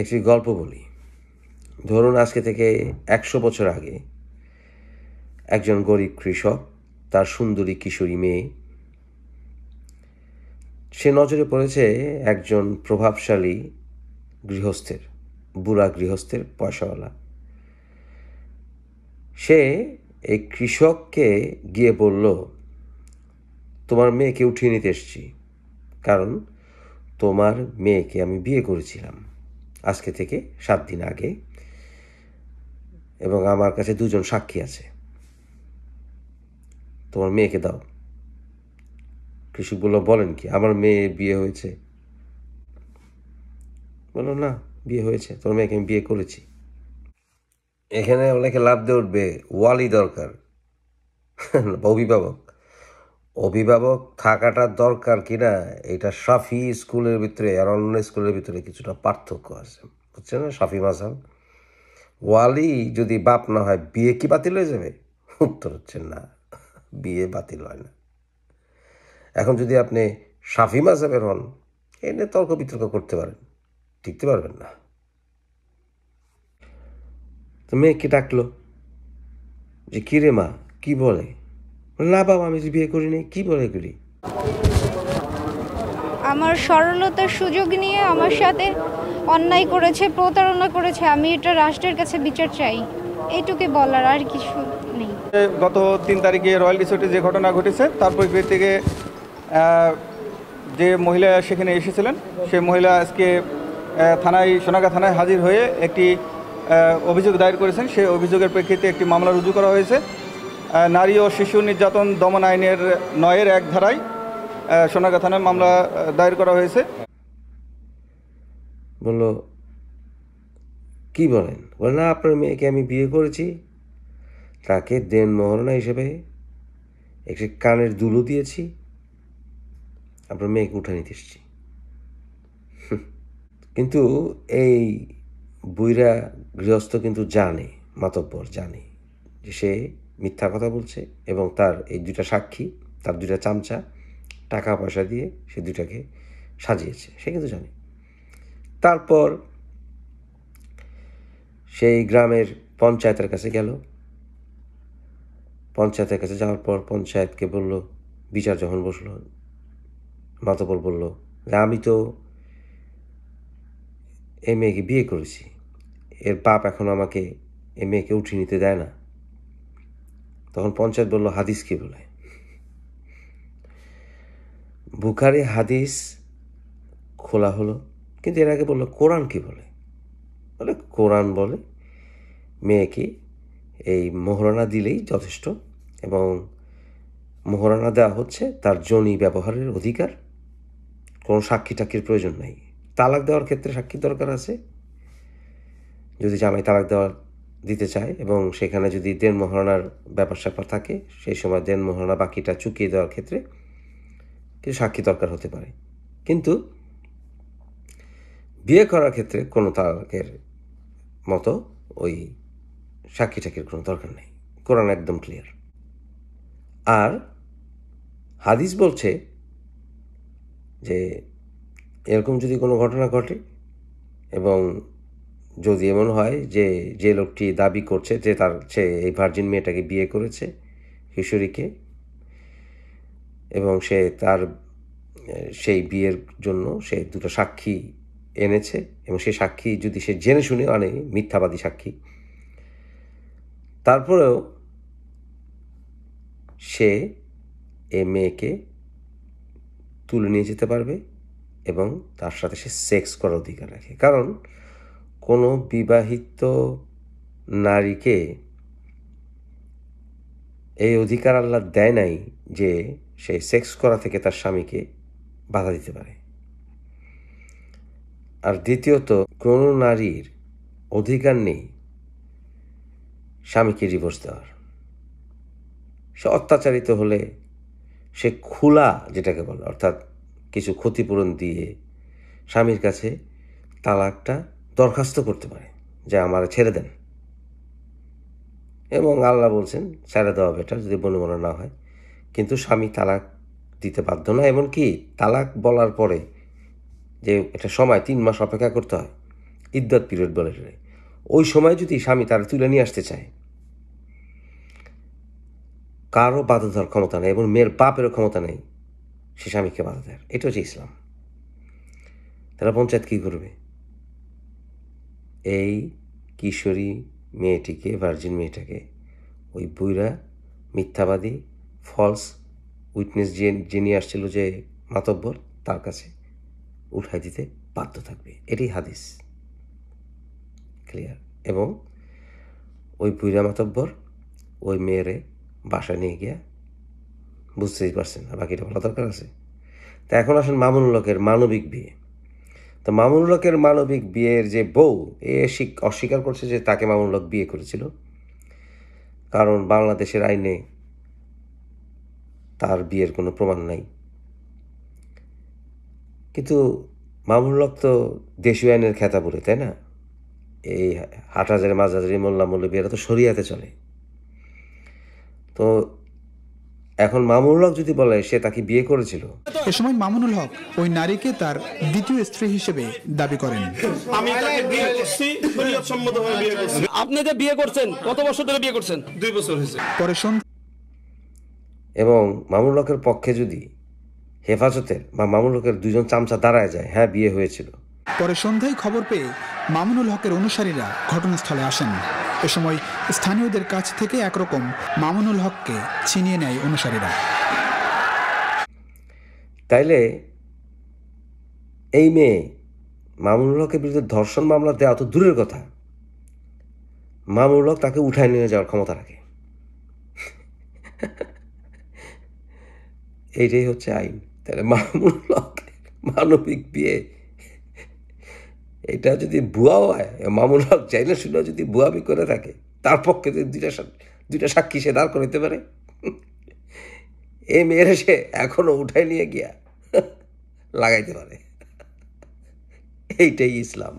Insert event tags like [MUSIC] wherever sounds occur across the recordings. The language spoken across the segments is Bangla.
একটি গল্প বলি। ধরুন আজকে থেকে একশো বছর আগে একজন গরিব কৃষক, তার সুন্দরী কিশোরী মেয়ে, সে নজরে পড়েছে একজন প্রভাবশালী গৃহস্থের, বুড়া গৃহস্থের পয়সাওয়ালা। সে এই কৃষককে গিয়ে বলল, তোমার মেয়েকে উঠিয়ে নিতে এসছি, কারণ তোমার মেয়েকে আমি বিয়ে করেছিলাম। আজকে থেকে সাত দিন আগে। এবং আমার কাছে দুজন সাক্ষী আছে। তোমার মেয়েকে দাও। কৃষক বলেন কি, আমার মেয়ে বিয়ে হয়েছে। বলো না, বিয়ে হয়েছে। তোর মেয়েকে আমি বিয়ে করেছি। এখানে অনেকে লাভ দিয়ে উঠবে, ওয়ালি দরকার। [LAUGHS] অভিভাবক। অভিভাবক থাকাটা দরকার কিনা, এটা সাফি স্কুলের ভিতরে আর অন্য স্কুলের ভিতরে কিছুটা পার্থক্য আছে। বুঝছেন? না সাফি মাসাল ওয়ালি যদি বাপ না হয়, বিয়ে কি বাতিল হয়ে যাবে? উত্তর হচ্ছে না। বিয়ে বাতিল হয় না। এখন যদি আপনি সাফি মাসাবের হন এনে তর্ক বিতর্ক করতে পারেন। টিকতে পারবেন না। তো মেয়েকে ডাকলো? যে কী রে মা, কী বলে? না বাবা আমি বিয়ে করিনি কি বলে এগুলি? আমার সরলতার সুযোগ নিয়ে আমার সাথে অন্যায় করেছে প্রতারণা করেছে আমি এটা রাষ্ট্রের কাছে বিচার চাই। এইটুকুই বলার আর কিছু নেই। গত তিন তারিখে রয়্যাল রিসোর্টে যে ঘটনা ঘটেছে তার পরিপ্রেক্ষিতে যে মহিলা সেখানে এসেছিলেন সেই মহিলা আজকে থানায় সোনাগা থানায় হাজির হয়ে একটি অভিযোগ দায়ের করেছেন। সেই অভিযোগের প্রেক্ষিতে একটি মামলা রুজু করা হয়েছে। নারী ও শিশু নির্যাতন দমন আইনের নয়ের এক ধারায় সোনাগা থানায় মামলা দায়ের করা হয়েছে। বলল, কি বলেন? বলে, না, আপনার মেয়েকে আমি বিয়ে করেছি। তাকে দেন মহারণা হিসেবে একটি কানের দুলো দিয়েছি। আপনার মেয়েকে উঠে নিতে এসেছি। কিন্তু এই বুইরা গৃহস্থ কিন্তু জানে, মাতব্বর জানে যে সে মিথ্যা কথা বলছে এবং তার এই দুইটা সাক্ষী, তার দুইটা চামচা, টাকা পয়সা দিয়ে সে দুইটাকে সাজিয়েছে। সে কিন্তু জানে। তারপর সেই গ্রামের পঞ্চায়েতের কাছে গেল। পঞ্চায়েতের কাছে যাওয়ার পর পঞ্চায়েতকে বলল, বিচার যখন বসল মাতবর বলল, যে আমি তো এই মেয়েকে বিয়ে করেছি। এর বাপ এখন আমাকে এই মেয়েকে উঠিয়ে নিতে দেয় না। তখন পঞ্চায়েত বলল, হাদিস কি বলে? বুখারি হাদিস খোলা হলো, কিন্তু এর আগে বলল, কোরআন কি বলে? বলে, কোরআন বলে মেয়েকে এই মোহরানা দিলেই যথেষ্ট এবং মোহরানা দেওয়া হচ্ছে তার জনি ব্যবহারের অধিকার। কোনো সাক্ষী টাক্ষীর প্রয়োজন নাই। তালাক দেওয়ার ক্ষেত্রে সাক্ষীর দরকার আছে। যদি জামাই তালাক দেওয়া দিতে চায় এবং সেখানে যদি দেন মোহরানার ব্যাপার স্যাপার থাকে, সেই সময় দেন মোহরানা বাকিটা চুকিয়ে দেওয়ার ক্ষেত্রে কিছু সাক্ষী দরকার হতে পারে। কিন্তু বিয়ে করার ক্ষেত্রে কোনো তালাকের মতো ওই সাক্ষী টাক্ষীর কোনো দরকার নেই। কোরআন একদম ক্লিয়ার আর হাদিস বলছে যে এরকম যদি কোনো ঘটনা ঘটে এবং যদি এমন হয় যে যে লোকটি দাবি করছে যে তার, সে এই ভার্জিন মেয়েটাকে বিয়ে করেছে, কিশোরীকে, এবং সে তার, সেই বিয়ের জন্য সে দুটো সাক্ষী এনেছে, এবং সেই সাক্ষী যদি সে জেনে শুনে আনে, মিথ্যাবাদী সাক্ষী, তারপরেও সে এ মেয়েকে তুলে নিয়ে যেতে পারবে এবং তার সাথে সে সেক্স করার অধিকার রাখে। কারণ কোনো বিবাহিত নারীকে এই অধিকার আল্লাহ দেয় নাই যে সে সেক্স করা থেকে তার স্বামীকে বাধা দিতে পারে। আর দ্বিতীয়ত, কোনো নারীর অধিকার নেই স্বামীকে ডিভোর্স দেওয়ার। সে অত্যাচারিত হলে সে খোলা যেটাকে বলে, অর্থাৎ কিছু ক্ষতিপূরণ দিয়ে স্বামীর কাছে তালাকটা দরখাস্ত করতে পারে, যে আমার ছেড়ে দেন। এবং আল্লাহ বলছেন, ছেড়ে দেওয়া বেটার যদি বনুমনা না হয়। কিন্তু স্বামী তালাক দিতে বাধ্য না, এমনকি তালাক বলার পরে যে এটা সময়, তিন মাস অপেক্ষা করতে হয়, ইদ্যত পিরিয়ড বলে। ওই সময় যদি স্বামী তার তুলে নিয়ে আসতে চায় কারও বাধা দেওয়ার ক্ষমতা নেই এবং মেয়ের বাপেরও ক্ষমতা নেই, সে স্বামীকে বাধা দেয়। এটা হচ্ছে ইসলাম। তারা পঞ্চায়েত কী করবে? এই কিশোরী মেয়েটিকে ভার্জিন মেয়েটাকে, ওই বুইরা মিথ্যাবাদী ফলস উইটনেস যে যে নিয়ে আসছিল যে মাতব্বর, তার কাছে উঠাই দিতে বাধ্য থাকবে। এটি হাদিস। ক্লিয়ার এবং ওই বুইরা মাতব্বর, ওই মেয়েরে বাসায় নিয়ে গিয়া বুঝতেই পারছেন আর বাকিটা বলা দরকার আছে। তা এখন আসেন মামুন লোকের মানবিক বিয়ে। তো মামুনুল মামুনুলকের মানবিক বিয়ের যে বউ, এ অস্বীকার করছে যে তাকে মামুনুলক বিয়ে করেছিল। কারণ বাংলাদেশের আইনে তার বিয়ের কোনো প্রমাণ নাই। কিন্তু মামুনুলক তো দেশীয় আইনের খেতা বলে, তাই না? এই হাট হাটহাজারি, মাঝহাজারি মোল্লা মৌলবী এরা তো শরিয়াতে চলে। তো এখন মামুনুল হক যদি বলে সে তাকে বিয়ে করেছিল। এ সময় মামুনুল হক ওই নারীকে তার দ্বিতীয় স্ত্রী হিসেবে দাবি করেন। আমি তাকে বিয়ে করছি শরীয়ত সম্মতভাবে বিয়ে করছি। আপনি যে বিয়ে করছেন কত বছর ধরে বিয়ে করছেন? দুই বছর হয়েছে। পরে সন্ধ্যা এবং মামুনুল হকের পক্ষে যদি হেফাজতের বা মামুনুল হকের দুজন চামচা দাঁড়ায় যায় হ্যাঁ বিয়ে হয়েছিল। পরে সন্ধ্যায় খবর পেয়ে মামুনুল হকের অনুসারীরা ঘটনাস্থলে আসেন। এ সময় স্থানীয়দের কাছ থেকে একরকম মামুনুল হককে ছিনিয়ে নেয় অনুসারীরা। তাইলে এই মেয়ে মামুনুল হকের বিরুদ্ধে ধর্ষণ মামলা দেওয়া তো দূরের কথা। মামুনুল হক তাকে উঠায় নিয়ে যাওয়ার ক্ষমতা রাখে। এইটাই হচ্ছে আইন। তাহলে মামুনুল হকের মানবিক বিয়ে এটা যদি ভুয়াও হয়, মামুন হক চাইলে শুনেও যদি ভুয়াবি করে থাকে, তার পক্ষে যদি দুইটা দুইটা সাক্ষী সে দাঁড় করাইতে পারে? এ মেয়েরা সে এখনও উঠাই নিয়ে গিয়া, লাগাইতে পারে। এইটাই ইসলাম।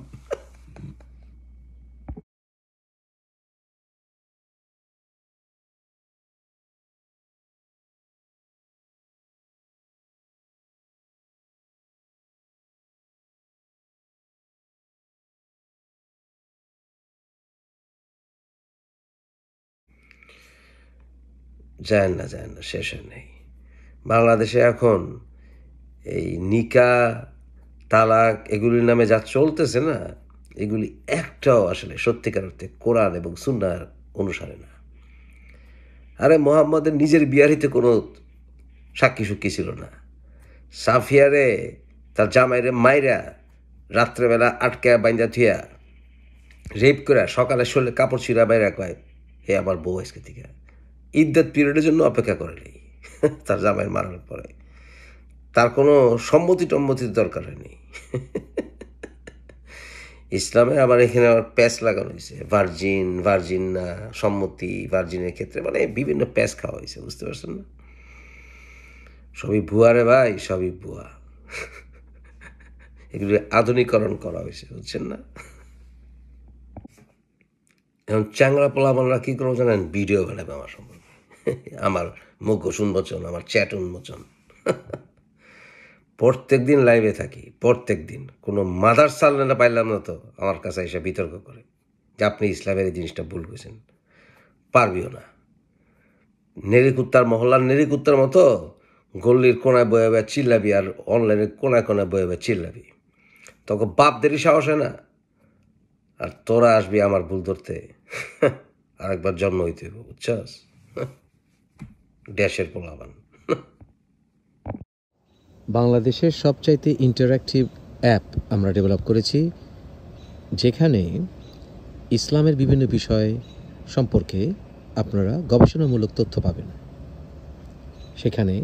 যায় না যায় না, শেষ নাই। বাংলাদেশে এখন এই নিকা, তালাক এগুলির নামে যা চলতেছে না, এগুলি একটাও আসলে সত্যিকার অর্থে কোরআন এবং সুন্নার অনুসারে না। আরে মোহাম্মদের নিজের বিয়ারিতে কোনো সাক্ষী সুক্ষী ছিল না। সাফিয়ারে, তার জামাইরে মাইরা রাত্রেবেলা আটকা বাইন্দা থুয়া রেপ করে সকালে শরীরে কাপড় ছিঁড়া বাইরা কয়, হে আমার বউ আজকে থেকে। ইদ্যত পিরিয়ডের জন্য অপেক্ষা করে নেই। [LAUGHS] তার জামাইয়ের মারার পরে। তার কোনো সম্মতি টম্মতির দরকার হয়নি। [LAUGHS] ইসলামে আবার এখানে আবার প্যাচ লাগানো হয়েছে। ভার্জিন ভার্জিন না, সম্মতি, ভার্জিনের ক্ষেত্রে মানে বিভিন্ন প্যাচ খাওয়া হয়েছে, বুঝতে পারছেন না? সবই ভুয়া রে ভাই, সবই ভুয়া। [LAUGHS] এগুলি আধুনিকরণ করা হয়েছে, বুঝছেন না? এখন চ্যাংরা পোলাপানরা কী করব জানেন? ভিডিও বানাবে আমার সম্পর্কে [LAUGHS] আমার মুখ উন্মোচন, আমার চ্যাট উন্মোচন। প্রত্যেক দিন লাইভে থাকি, প্রত্যেক দিন। কোনো মাদার সাল্লানা পাইলাম না তো, আমার কাছে এসে বিতর্ক করে যে আপনি ইসলামের এই জিনিসটা ভুল করেছেন পারবিও না। নেরি কুত্তার মহল্লার নেরি কুত্তার মতো গল্লির কোনায় বয়ে বয়ে চিল্লাবি আর অনলাইনে কোনায় কোনায় বয়ে বয়ে চিল্লাবি। তখন বাপদেরই সাহস হয় না। আর তোরা আসবি আমার ভুল ধরতে। [LAUGHS] আরেকবার জন্ম হইতে বুঝছস? [LAUGHS] ড্যাশের পোলাবান বাংলাদেশের সবচাইতে ইন্টারাক্টিভ অ্যাপ আমরা ডেভেলপ করেছি, যেখানে ইসলামের বিভিন্ন বিষয় সম্পর্কে আপনারা গবেষণামূলক তথ্য পাবেন। সেখানে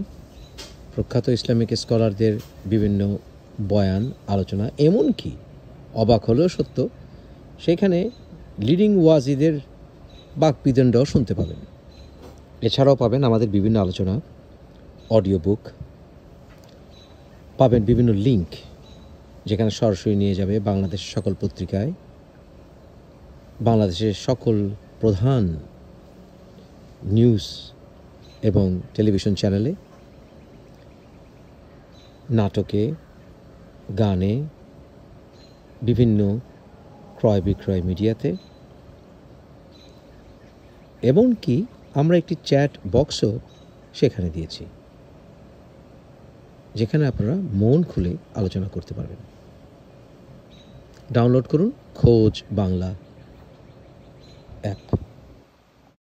প্রখ্যাত ইসলামিক স্কলারদের বিভিন্ন বয়ান, আলোচনা, এমনকি অবাক হলেও সত্য, সেখানে লিডিং ওয়াজিদের বাকবিদণ্ডও শুনতে পাবেন। এছাড়াও পাবেন আমাদের বিভিন্ন আলোচনা অডিও বুক পাবেন বিভিন্ন লিংক যেখানে সরাসরি নিয়ে যাবে বাংলাদেশের সকল পত্রিকায়, বাংলাদেশের সকল প্রধান নিউজ এবং টেলিভিশন চ্যানেলে নাটকে, গানে, বিভিন্ন ক্রয় বিক্রয় মিডিয়াতে এমনকি আমরা একটি চ্যাট বক্সও সেখানে দিয়েছি, যেখানে আপনারা মন খুলে আলোচনা করতে পারবেন। ডাউনলোড করুন খোঁজ বাংলা।